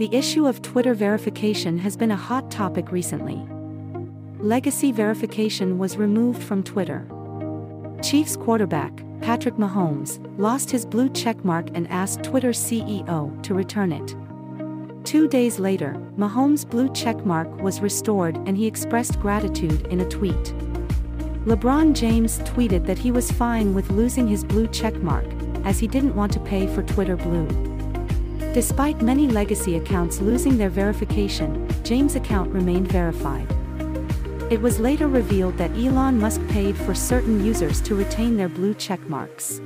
The issue of Twitter verification has been a hot topic recently. Legacy verification was removed from Twitter. Chiefs quarterback, Patrick Mahomes, lost his blue checkmark and asked Twitter CEO to return it. Two days later, Mahomes' blue checkmark was restored and he expressed gratitude in a tweet. LeBron James tweeted that he was fine with losing his blue checkmark, as he didn't want to pay for Twitter Blue. Despite many legacy accounts losing their verification, James' account remained verified. It was later revealed that Elon Musk paid for certain users to retain their blue checkmarks.